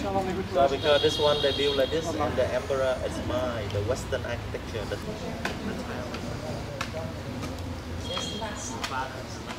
So because this one they build like this and the emperor admired the western architecture. The, the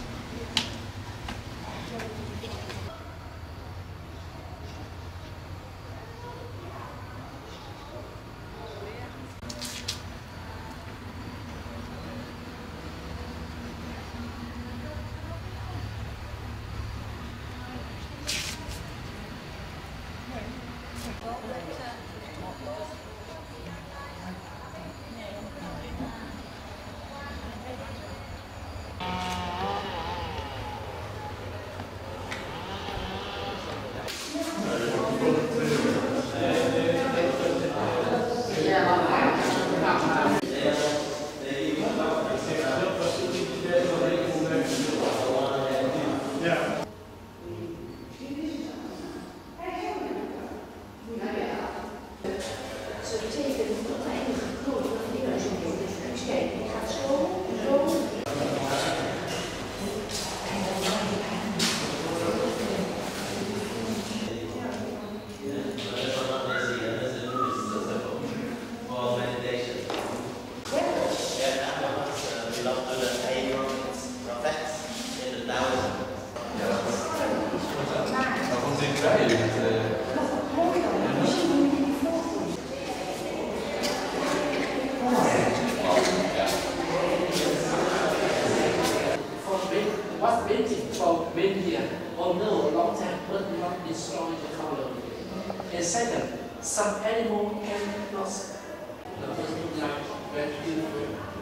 no, long time but not destroy the colony. And second, some animal can not. the personal life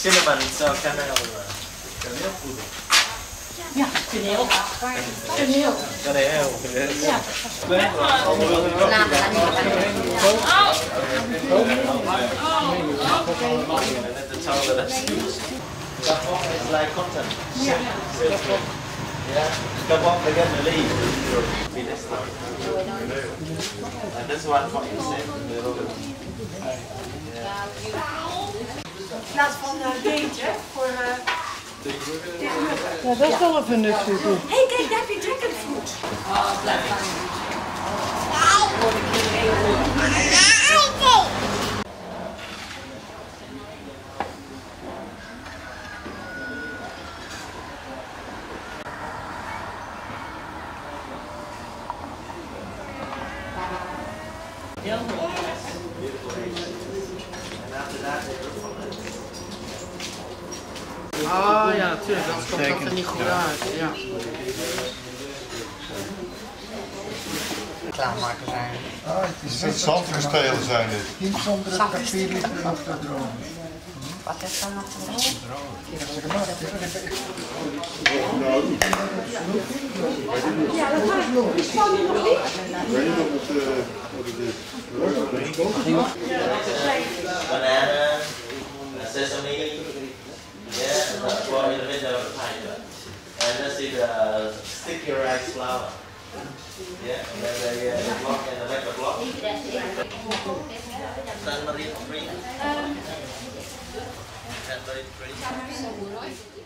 Cinnamon, so canela. Canela pudo. Yeah, canela. Canela. Canela. Yeah. Oh, okay. The towel that I used. Kapok is like cotton. Yeah. Yeah. Kapok again, the leaf. Be this one. And this one for insect. Yeah. In plaats van deentje eh, voor... Eh, ja, dat is wel een vernuftige groep. Hé, hey, kijk, daar heb je dragonfruit. Oh, blijf Ja, Heel mooi. En after that, Ah oh, ja, tuurlijk, dat komt altijd niet goed uit. Ja. Klaarmaken zijn. Ah, het is het zandkastelen zijn dit. Niet zonder het papier liggen nog te dromen. Wat is dan nog te dromen? Ja, dat ga nog. Ik kwam hier nog niet. Ik weet niet eh, wat het is. Bananen. Yeah, yeah, yeah, yeah. The block and the letter block. San Marino green. San Marino green.